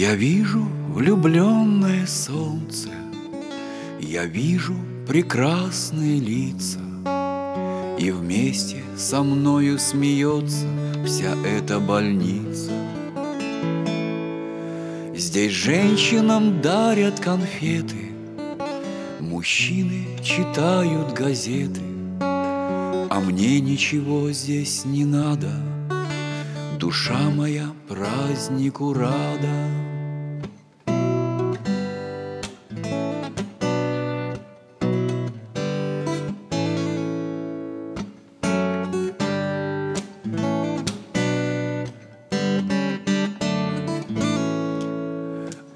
Я вижу влюбленное солнце, Я вижу прекрасные лица, И вместе со мною смеется Вся эта больница. Здесь женщинам дарят конфеты, Мужчины читают газеты, А мне ничего здесь не надо, Душа моя празднику рада.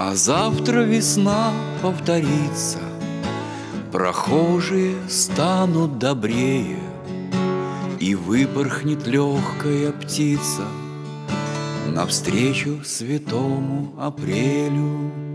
А завтра весна повторится, Прохожие станут добрее, И выпорхнет легкая птица Навстречу святому апрелю.